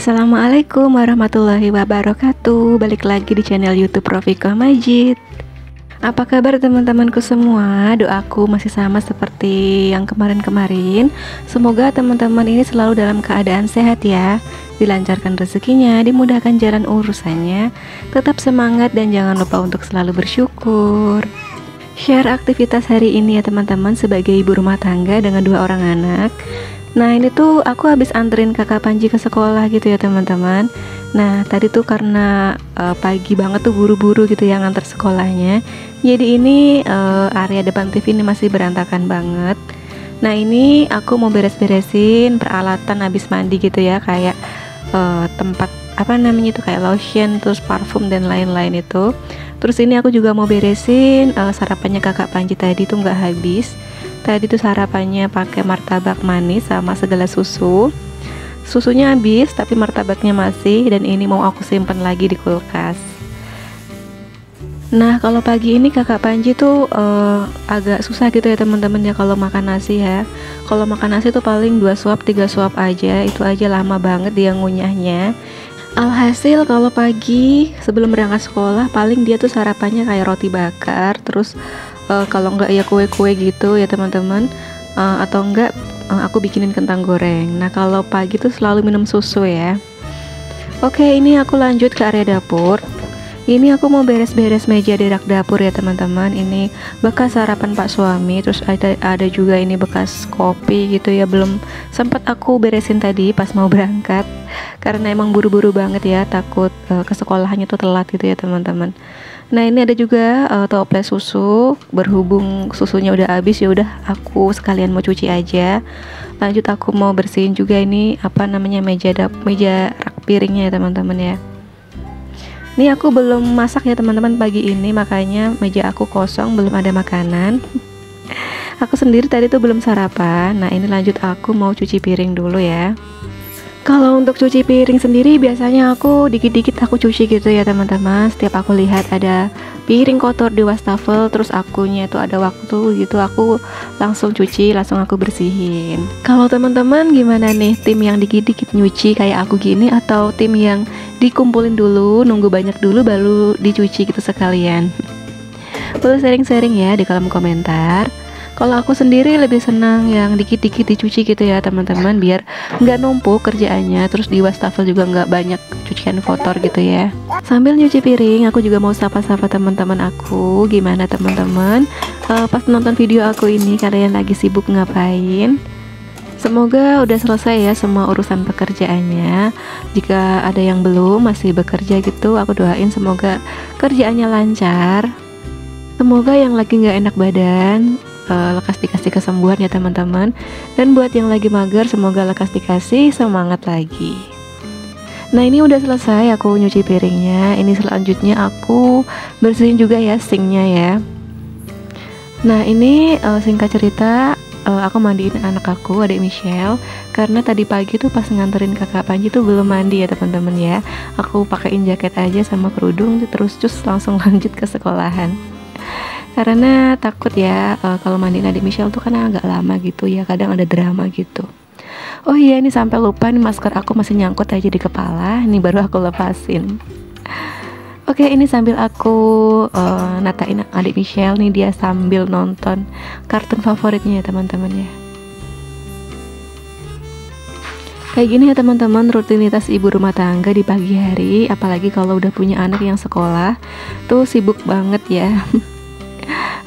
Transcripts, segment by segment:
Assalamualaikum warahmatullahi wabarakatuh. Balik lagi di channel youtube Rofika Majid. Apa kabar teman-temanku semua? Doaku masih sama seperti yang kemarin-kemarin. Semoga teman-teman ini selalu dalam keadaan sehat ya. Dilancarkan rezekinya, dimudahkan jalan urusannya. Tetap semangat dan jangan lupa untuk selalu bersyukur. Share aktivitas hari ini ya teman-teman sebagai ibu rumah tangga dengan dua orang anak Nah ini tuh aku habis anterin kakak Panji ke sekolah gitu ya teman-teman. Nah tadi tuh karena uh, pagi banget tuh buru-buru gitu ya nganter sekolahnya Jadi ini uh, area depan TV ini masih berantakan banget. Nah ini aku mau beres-beresin peralatan habis mandi gitu ya Kayak uh, tempat apa namanya itu kayak lotion terus parfum dan lain-lain itu. Terus ini aku juga mau beresin uh, sarapannya kakak Panji tadi tuh nggak habis Tadi tuh sarapannya pakai martabak manis sama segala susu. Susunya habis tapi martabaknya masih dan ini mau aku simpan lagi di kulkas. Nah kalau pagi ini kakak Panji tuh uh, agak susah gitu ya teman-teman ya kalau makan nasi ya. Kalau makan nasi tuh paling dua suap tiga suap aja itu aja lama banget dia ngunyahnya. Alhasil kalau pagi sebelum berangkat sekolah paling dia tuh sarapannya kayak roti bakar terus uh, kalau enggak ya kue-kue gitu ya teman-teman uh, atau enggak uh, aku bikinin kentang goreng. Nah kalau pagi tuh selalu minum susu ya. Oke ini aku lanjut ke area dapur ini aku mau beres-beres meja di rak dapur ya teman-teman ini bekas sarapan pak suami terus ada ada juga ini bekas kopi gitu ya belum sempat aku beresin tadi pas mau berangkat karena emang buru-buru banget ya takut uh, ke sekolahnya tuh telat gitu ya teman-teman Nah ini ada juga uh, toples susu berhubung susunya udah habis ya udah aku sekalian mau cuci aja. Lanjut aku mau bersihin juga ini apa namanya meja dap meja rak piringnya ya teman-teman ya. Ini aku belum masak ya teman-teman pagi ini makanya meja aku kosong belum ada makanan. aku sendiri tadi tuh belum sarapan. Nah ini lanjut aku mau cuci piring dulu ya. Kalau untuk cuci piring sendiri biasanya aku dikit-dikit aku cuci gitu ya teman-teman Setiap aku lihat ada piring kotor di wastafel terus akunya itu ada waktu gitu aku langsung cuci langsung aku bersihin. Kalau teman-teman gimana nih tim yang dikit-dikit nyuci kayak aku gini atau tim yang dikumpulin dulu nunggu banyak dulu baru dicuci gitu sekalian? Boleh sharing-sharing ya di kolom komentar kalau aku sendiri lebih senang yang dikit-dikit dicuci gitu ya teman-teman biar nggak numpuk kerjaannya. Terus di wastafel juga nggak banyak cucian kotor gitu ya. Sambil nyuci piring aku juga mau sapa-sapa teman-teman aku. Gimana teman-teman? Uh, pas nonton video aku ini kalian lagi sibuk ngapain? Semoga udah selesai ya semua urusan pekerjaannya. Jika ada yang belum masih bekerja gitu, aku doain semoga kerjaannya lancar. Semoga yang lagi nggak enak badan uh, lekas dikasih kesembuhan ya teman-teman. Dan buat yang lagi mager semoga lekas dikasih semangat lagi. Nah ini udah selesai aku nyuci piringnya. Ini selanjutnya aku bersihin juga ya sinknya ya. Nah ini uh, singkat cerita uh, Aku mandiin anak aku adik Michelle Karena tadi pagi tuh pas nganterin kakak Panji tuh belum mandi ya teman-teman ya. Aku pakein jaket aja sama kerudung Terus cus langsung lanjut ke sekolahan karena takut ya uh, kalau mandiin adik Michelle tuh kan agak lama gitu ya kadang ada drama gitu. Oh iya ini sampai lupa nih masker aku masih nyangkut aja di kepala ini baru aku lepasin. Oke ini sambil aku uh, natain adik Michelle nih dia sambil nonton kartun favoritnya ya teman-teman ya. Kayak gini ya teman-teman rutinitas ibu rumah tangga di pagi hari Apalagi kalau udah punya anak yang sekolah Tuh sibuk banget ya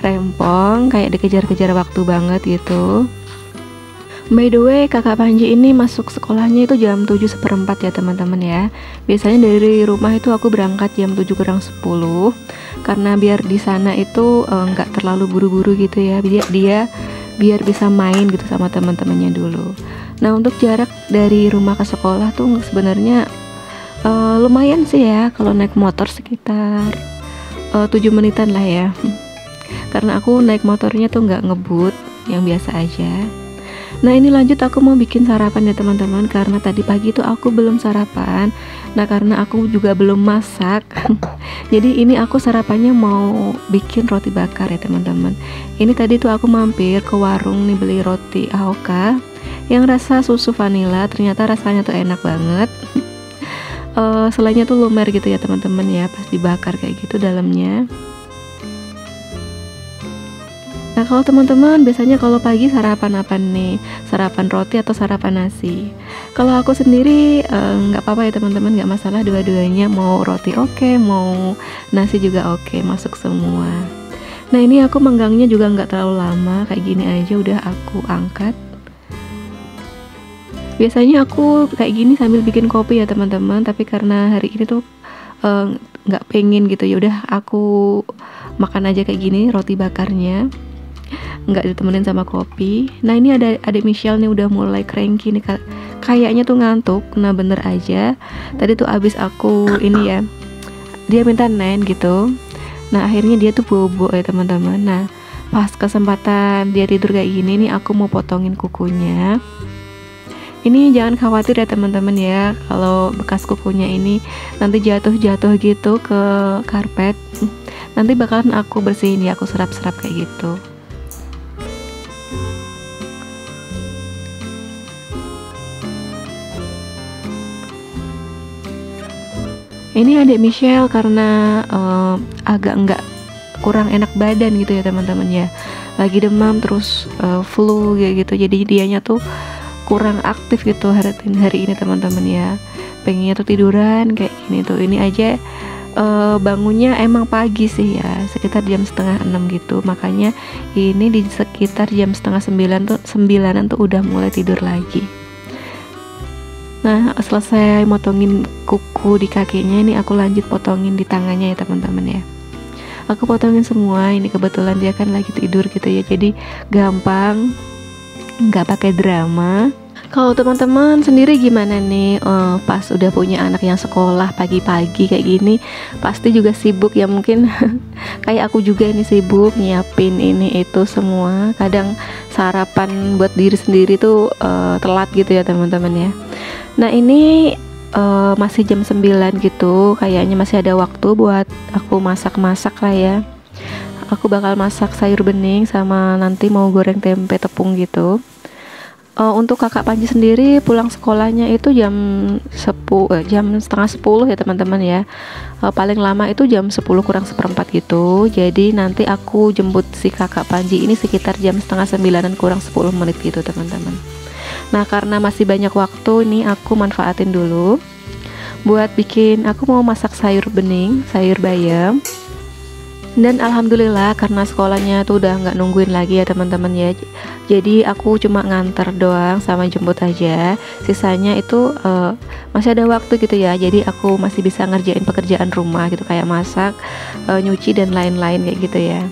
rempong kayak dikejar-kejar waktu banget gitu. By the way, kakak Panji ini masuk sekolahnya itu jam 7 seperempat ya teman-teman ya. Biasanya dari rumah itu aku berangkat jam 7 kurang 10 Karena biar di sana itu eh, nggak uh, terlalu buru-buru gitu ya. Dia, dia biar bisa main gitu sama teman-temannya dulu. Nah untuk jarak dari rumah ke sekolah tuh sebenarnya uh, lumayan sih ya Kalau naik motor sekitar uh, 7 menitan lah ya karena aku naik motornya tuh nggak ngebut yang biasa aja. Nah ini lanjut aku mau bikin sarapan ya teman-teman Karena tadi pagi tuh aku belum sarapan. Nah karena aku juga belum masak Jadi ini aku sarapannya mau bikin roti bakar ya teman-teman. Ini tadi tuh aku mampir ke warung nih beli roti AOK Yang rasa susu vanila ternyata rasanya tuh enak banget. Uh, selainya tuh lumer gitu ya teman-teman ya pas dibakar kayak gitu dalamnya Nah kalau teman-teman biasanya kalau pagi sarapan apa nih? Sarapan roti atau sarapan nasi? Kalau aku sendiri eh, nggak uh, apa-apa ya teman-teman, nggak masalah dua-duanya mau roti oke, okay, mau nasi juga oke, okay, masuk semua. Nah ini aku menggangnya juga nggak terlalu lama, kayak gini aja udah aku angkat. Biasanya aku kayak gini sambil bikin kopi ya teman-teman, tapi karena hari ini tuh eh, nggak uh, pengen gitu ya udah aku makan aja kayak gini roti bakarnya nggak ditemenin sama kopi. Nah ini ada adik Michelle nih udah mulai cranky nih kayaknya tuh ngantuk. Nah bener aja. Tadi tuh abis aku ini ya dia minta nen gitu. Nah akhirnya dia tuh bobo ya teman-teman. Nah pas kesempatan dia tidur kayak gini nih aku mau potongin kukunya. Ini jangan khawatir ya teman-teman ya kalau bekas kukunya ini nanti jatuh-jatuh gitu ke karpet. Nanti bakalan aku bersihin ya aku serap-serap kayak gitu ini adik Michelle karena uh, agak enggak kurang enak badan gitu ya teman-teman ya. Lagi demam terus uh, flu gitu. Jadi dianya tuh kurang aktif gitu hari hari ini teman-teman ya. Pengennya tuh tiduran kayak gini tuh. Ini aja uh, bangunnya emang pagi sih ya. Sekitar jam setengah enam gitu. Makanya ini di sekitar jam setengah sembilan tuh sembilanan tuh udah mulai tidur lagi Nah selesai motongin kuku di kakinya ini aku lanjut potongin di tangannya ya teman-teman ya. Aku potongin semua ini kebetulan dia kan lagi tidur gitu ya jadi gampang nggak pakai drama. Kalau teman-teman sendiri gimana nih? Uh, pas udah punya anak yang sekolah pagi-pagi kayak gini pasti juga sibuk ya mungkin kayak aku juga ini sibuk nyiapin ini itu semua. Kadang sarapan buat diri sendiri tuh uh, telat gitu ya teman-teman ya nah ini uh, masih jam 9 gitu. Kayaknya masih ada waktu buat aku masak-masak lah ya. Aku bakal masak sayur bening sama nanti mau goreng tempe tepung gitu. Uh, untuk kakak Panji sendiri pulang sekolahnya itu jam 10 eh, jam setengah 10 ya teman-teman ya. Uh, paling lama itu jam 10 kurang seperempat gitu. Jadi nanti aku jemput si kakak Panji ini sekitar jam setengah 9 dan kurang 10 menit gitu teman-teman nah karena masih banyak waktu ini aku manfaatin dulu. Buat bikin aku mau masak sayur bening sayur bayam. Dan alhamdulillah karena sekolahnya tuh udah nggak nungguin lagi ya teman-teman ya. Jadi aku cuma nganter doang sama jemput aja. Sisanya itu uh, masih ada waktu gitu ya. Jadi aku masih bisa ngerjain pekerjaan rumah gitu kayak masak uh, nyuci dan lain-lain kayak gitu ya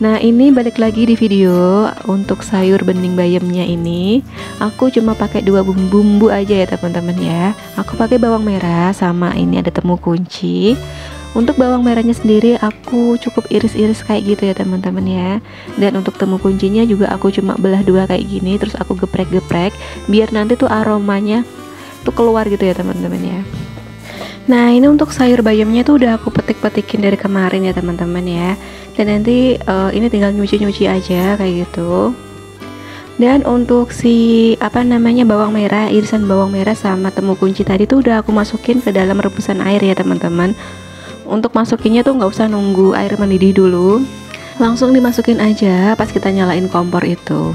Nah ini balik lagi di video untuk sayur bening bayamnya ini. Aku cuma pakai dua bumbu-bumbu aja ya teman-teman ya. Aku pakai bawang merah sama ini ada temu kunci. Untuk bawang merahnya sendiri aku cukup iris-iris kayak gitu ya teman-teman ya. Dan untuk temu kuncinya juga aku cuma belah dua kayak gini terus aku geprek-geprek biar nanti tuh aromanya tuh keluar gitu ya teman-teman ya nah ini untuk sayur bayamnya tuh udah aku petik-petikin dari kemarin ya teman-teman ya. Dan nanti uh, ini tinggal nyuci-nyuci aja kayak gitu. Dan untuk si apa namanya bawang merah irisan bawang merah sama temu kunci tadi tuh udah aku masukin ke dalam rebusan air ya teman-teman. Untuk masukinnya tuh nggak usah nunggu air mendidih dulu. Langsung dimasukin aja pas kita nyalain kompor itu.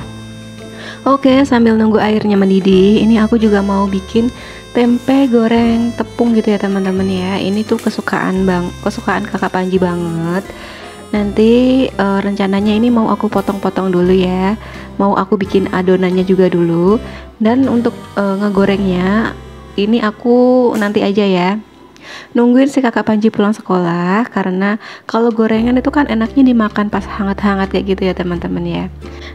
Oke sambil nunggu airnya mendidih ini aku juga mau bikin tempe goreng tepung gitu ya teman-teman ya. Ini tuh kesukaan bang kesukaan kakak Panji banget. Nanti uh, rencananya ini mau aku potong-potong dulu ya. Mau aku bikin adonannya juga dulu. Dan untuk uh, ngegorengnya ini aku nanti aja ya. Nungguin si kakak Panji pulang sekolah karena kalau gorengan itu kan enaknya dimakan pas hangat-hangat kayak gitu ya teman-teman ya.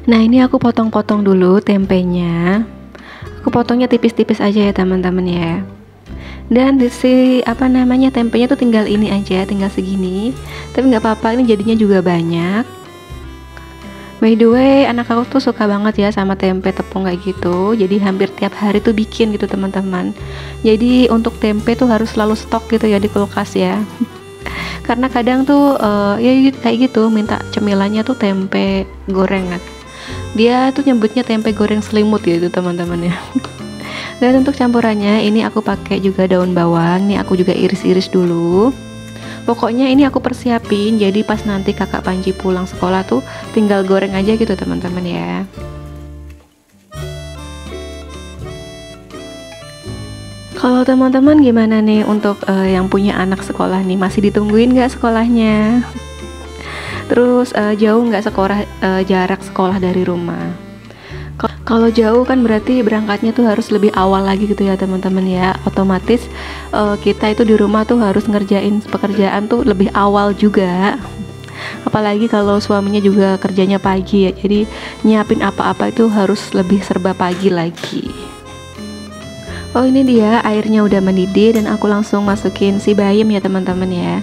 Nah ini aku potong-potong dulu tempenya aku potongnya tipis-tipis aja ya teman-teman ya dan di si apa namanya tempenya tuh tinggal ini aja tinggal segini tapi nggak apa-apa ini jadinya juga banyak By the way, anak aku tuh suka banget ya sama tempe tepung kayak gitu. Jadi hampir tiap hari tuh bikin gitu teman-teman. Jadi untuk tempe tuh harus selalu stok gitu ya di kulkas ya. Karena kadang tuh uh, ya kayak gitu minta cemilannya tuh tempe gorengan. Dia tuh nyebutnya tempe goreng selimut gitu teman-teman ya. dan untuk campurannya ini aku pakai juga daun bawang nih aku juga iris-iris dulu pokoknya ini aku persiapin jadi pas nanti kakak Panji pulang sekolah tuh tinggal goreng aja gitu teman-teman ya Kalau teman-teman gimana nih untuk uh, yang punya anak sekolah nih masih ditungguin nggak sekolahnya? Terus uh, jauh nggak sekolah uh, jarak sekolah dari rumah? Kalau jauh kan berarti berangkatnya tuh harus lebih awal lagi gitu ya teman-teman ya. Otomatis uh, kita itu di rumah tuh harus ngerjain pekerjaan tuh lebih awal juga. Apalagi kalau suaminya juga kerjanya pagi ya. Jadi nyiapin apa-apa itu harus lebih serba pagi lagi. Oh ini dia airnya udah mendidih dan aku langsung masukin si bayam ya teman-teman ya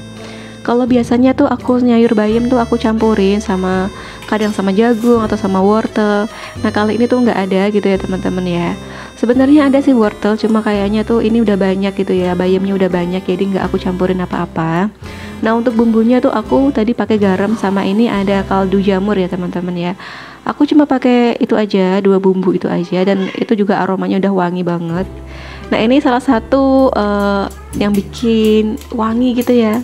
kalau biasanya tuh aku nyayur bayam tuh aku campurin sama kadang sama jagung atau sama wortel. Nah kali ini tuh nggak ada gitu ya teman-teman ya. Sebenarnya ada sih wortel cuma kayaknya tuh ini udah banyak gitu ya bayamnya udah banyak jadi nggak aku campurin apa-apa. Nah untuk bumbunya tuh aku tadi pakai garam sama ini ada kaldu jamur ya teman-teman ya. Aku cuma pakai itu aja dua bumbu itu aja dan itu juga aromanya udah wangi banget. Nah ini salah satu uh, yang bikin wangi gitu ya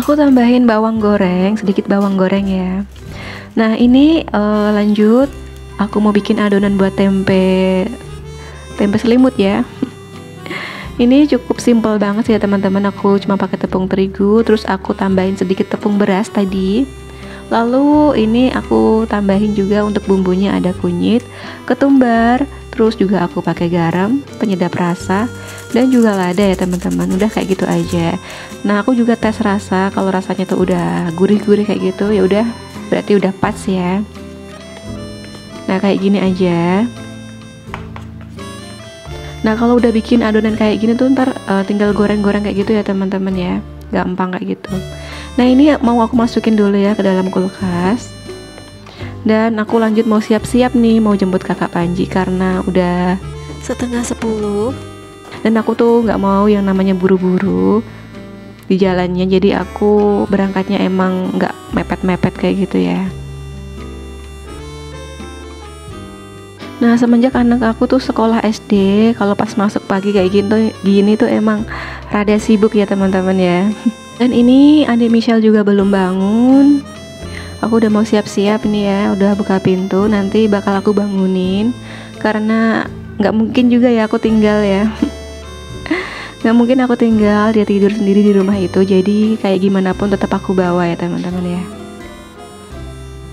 aku tambahin bawang goreng sedikit bawang goreng ya. Nah ini uh, lanjut. Aku mau bikin adonan buat tempe tempe selimut ya. Ini cukup simple banget sih ya teman-teman. Aku cuma pakai tepung terigu terus aku tambahin sedikit tepung beras tadi. Lalu ini aku tambahin juga untuk bumbunya ada kunyit ketumbar terus juga aku pakai garam penyedap rasa dan juga lada ya teman-teman. Udah kayak gitu aja. Nah aku juga tes rasa. Kalau rasanya tuh udah gurih-gurih kayak gitu ya udah berarti udah pas ya. Nah kayak gini aja. Nah kalau udah bikin adonan kayak gini tuh ntar uh, tinggal goreng-goreng kayak gitu ya teman-teman ya. Gampang kayak gitu. Nah ini mau aku masukin dulu ya ke dalam kulkas dan aku lanjut mau siap-siap nih mau jemput kakak Panji karena udah setengah sepuluh. Dan aku tuh nggak mau yang namanya buru-buru di jalannya jadi aku berangkatnya emang nggak mepet-mepet kayak gitu ya. Nah semenjak anak aku tuh sekolah SD Kalau pas masuk pagi kayak gini gini tuh emang rada sibuk ya teman-teman ya. Dan ini adik Michelle juga belum bangun aku udah mau siap-siap nih ya udah buka pintu nanti bakal aku bangunin. Karena nggak mungkin juga ya aku tinggal ya. Nggak mungkin aku tinggal dia tidur sendiri di rumah itu. Jadi kayak gimana pun tetap aku bawa ya teman-teman ya.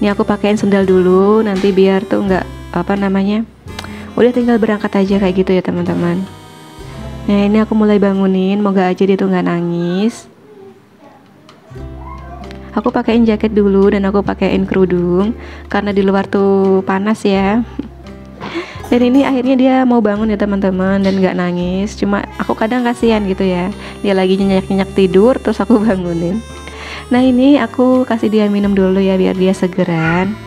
Ini aku pakein sendal dulu nanti biar tuh nggak apa namanya udah tinggal berangkat aja kayak gitu ya teman-teman. Nah ini aku mulai bangunin moga aja dia tuh nggak nangis aku pakaiin jaket dulu dan aku pakaiin kerudung karena di luar tuh panas ya. Dan ini akhirnya dia mau bangun ya teman-teman dan nggak nangis. Cuma aku kadang kasihan gitu ya. Dia lagi nyenyak-nyenyak tidur terus aku bangunin. Nah ini aku kasih dia minum dulu ya biar dia segeran.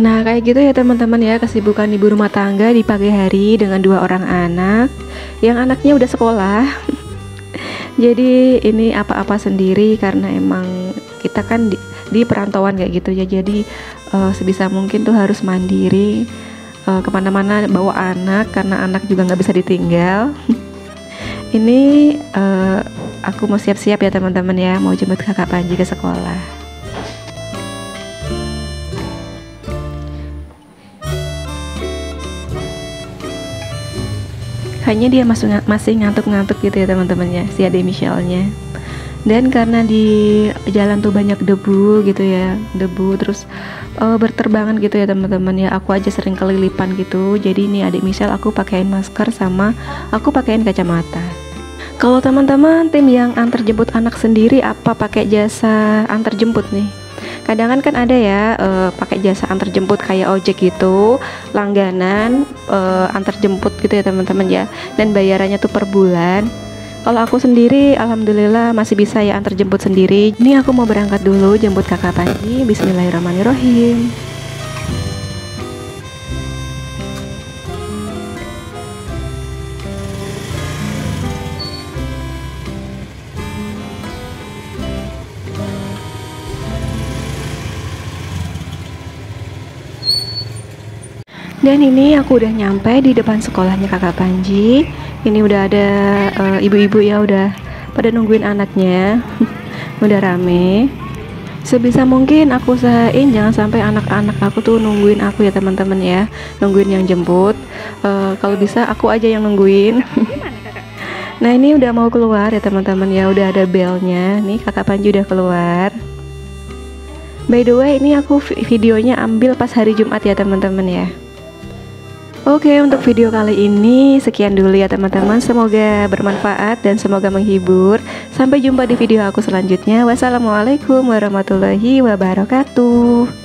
Nah kayak gitu ya teman-teman ya. Kesibukan ibu rumah tangga di pagi hari dengan dua orang anak. Yang anaknya udah sekolah. Jadi ini apa-apa sendiri karena emang kita kan di, di perantauan kayak gitu ya. Jadi uh, sebisa mungkin tuh harus mandiri uh, ke mana-mana bawa anak karena anak juga nggak bisa ditinggal. Ini uh, aku mau siap-siap ya teman-teman ya. Mau jemput kakak Panji ke sekolah. Kayaknya dia masih ngantuk-ngantuk gitu ya teman-teman ya si Ade Michelle-nya dan karena di jalan tuh banyak debu gitu ya debu terus uh, berterbangan gitu ya teman-teman. Ya aku aja sering kelilipan gitu. Jadi ini adik Michelle aku pakaiin masker sama aku pakaiin kacamata. Kalau teman-teman tim yang antar jemput anak sendiri apa pakai jasa antar jemput nih? Kadang kan ada ya uh, pakai jasa antar jemput kayak ojek gitu langganan uh, antar jemput gitu ya teman-teman ya. Dan bayarannya tuh per bulan kalau aku sendiri, alhamdulillah masih bisa ya antar jemput sendiri. Ini aku mau berangkat dulu jemput kakak Panji. Bismillahirrahmanirrahim. Dan ini aku udah nyampe di depan sekolahnya kakak Panji. Ini udah ada eh, ibu-ibu uh, ya udah pada nungguin anaknya. udah rame. Sebisa mungkin aku usahain jangan sampai anak-anak aku tuh nungguin aku ya teman-teman ya, nungguin yang jemput. Uh, kalau bisa aku aja yang nungguin. nah ini udah mau keluar ya teman-teman ya, udah ada belnya. Nih kakak Panji udah keluar. By the way ini aku videonya ambil pas hari Jumat ya teman-teman ya. Oke untuk video kali ini sekian dulu ya teman-teman. Semoga bermanfaat dan semoga menghibur. Sampai jumpa di video aku selanjutnya. Wassalamualaikum warahmatullahi wabarakatuh